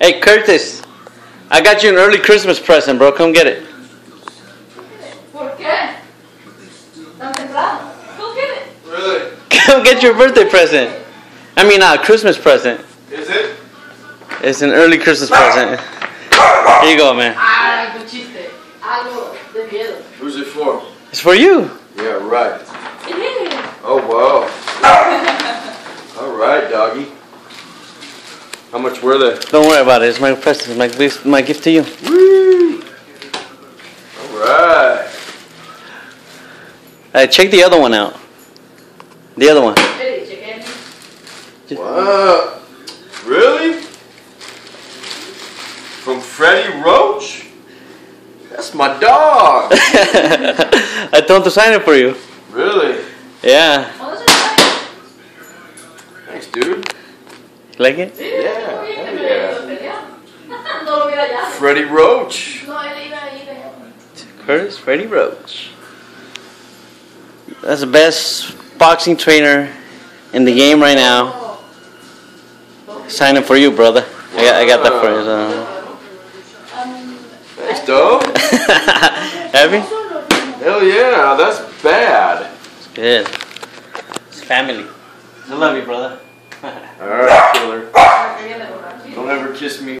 Hey, Curtis. I got you an early Christmas present, bro. Come get it. ¿Por qué? ¿Tan temprano? Go get it. Really? Come get your birthday present. I mean, uh, Christmas present. Is it? It's an early Christmas present. Here you go, man. Ah, algo chiste. Algo de miedo. Who's it for? It's for you. Yeah, right. Yeah. Oh, wow. All right, doggy. How much were they? Don't worry about it. It's my present. It's my gift, my gift to you. Woo! All right. Uh, check the other one out. The other one. Ready, check in. Wow. Really? From Freddie Roach? That's my dog. I told him to sign it for you. really? Yeah. ¿Dónde se está? Thanks, dude. Like it? Yeah, Freddie Roach. No, él iba a ir allá. Curtis Freddie Roach. That's the best boxing trainer in the game right now. Signing for you, brother. I got, I got that for you. So. Um, Thanks, dog. Heavy? Hell yeah, that's bad. It's good. It's family. I love you, brother. All right, killer.